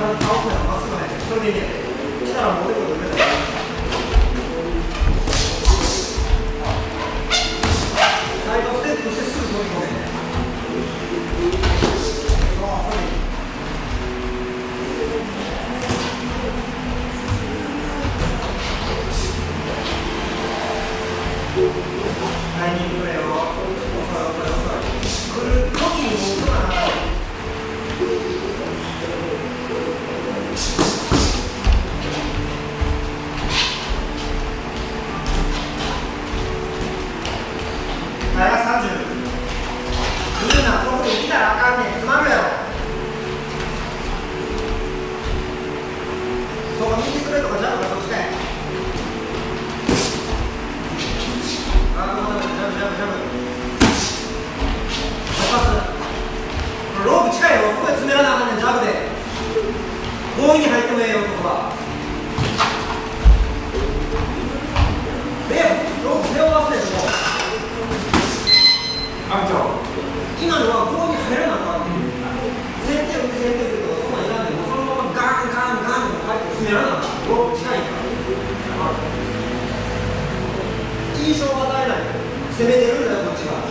体倒すのはまっすぐねそれでいいね来たらことできい印象を与えない攻めてるんだよこっちは。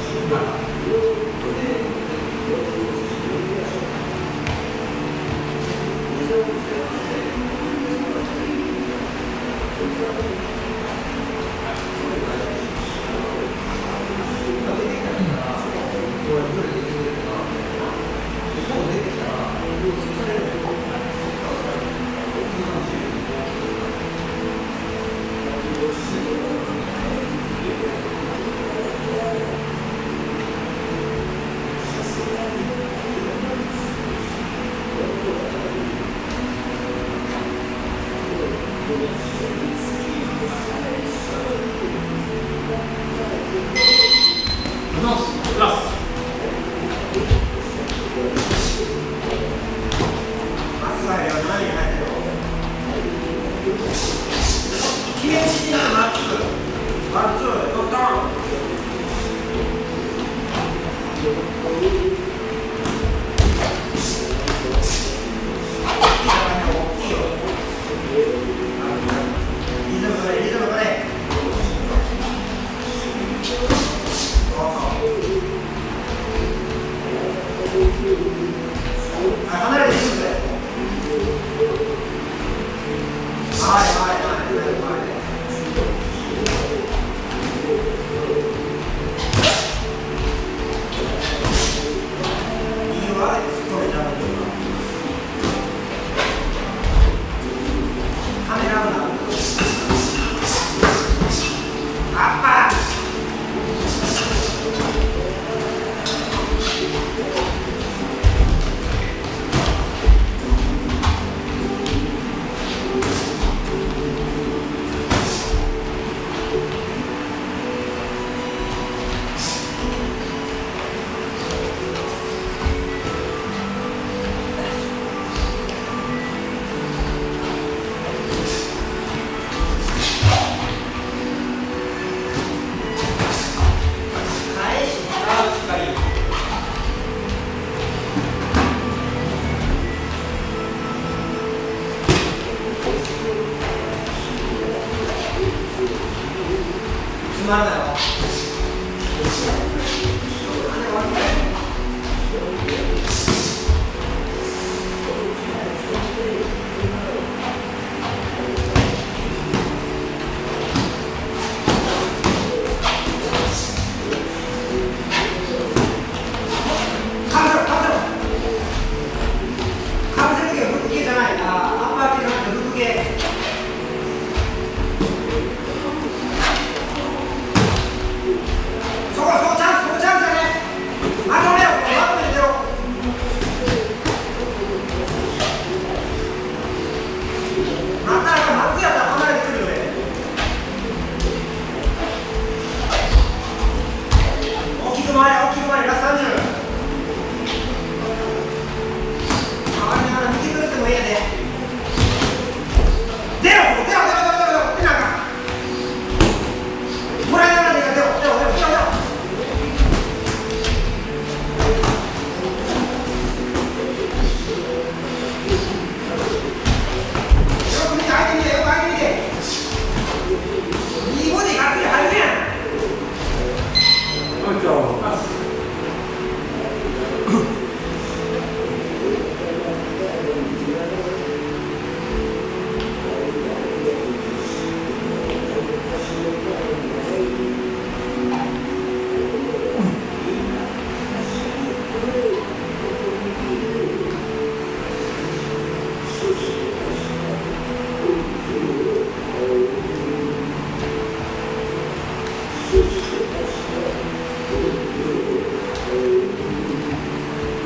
きます。Thank you.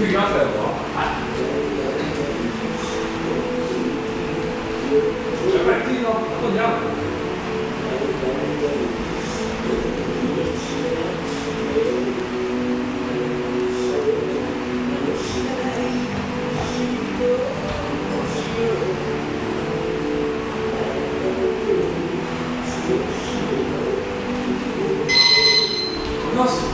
切りましたよ。やっぱり次のと。Nossa!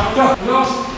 しか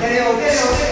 出るよ